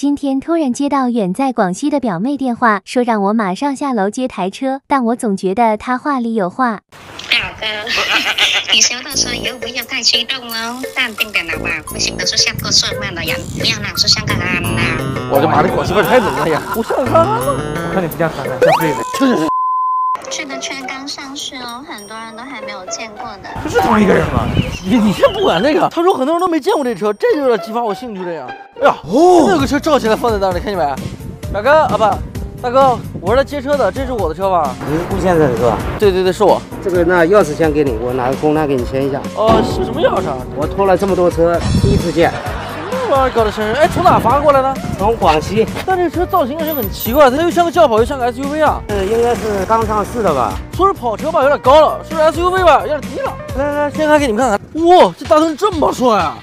今天突然接到远在广西的表妹电话，说让我马上下楼接台车，但我总觉得她话里有话。表哥，你收到车以后不要太激动哦，淡定点好吧？不行的是像个顺慢的人，不要老是像个憨呐。我的妈的，广西味儿太浓了呀！不像个憨憨吗？我看你不像憨憨，像废物。圈刚上市哦，很多人都还没有见过的。这是同一个人吗？你你先不管那个，他说很多人都没见过这车，这就有点激发我兴趣了呀。哎呀，哦，那个车罩起来放在那儿，你看见没？大哥啊不，大哥，我是来接车的，这是我的车吧？你是顾先生是吧？对对对，是我。这个那钥匙先给你，我拿个工单给你签一下。哦，是什么钥匙啊？我拖了这么多车，第一次见，玩意儿搞的生日？哎，从哪发过来的？从广西，但这车造型感觉很奇怪，它又像个轿跑，又像个 SUV 啊。呃，应该是刚上市的吧？说是跑车吧，有点高了；说是 SUV 吧，有点低了。来来来，掀开给你们看看。哇，这大灯这么帅啊！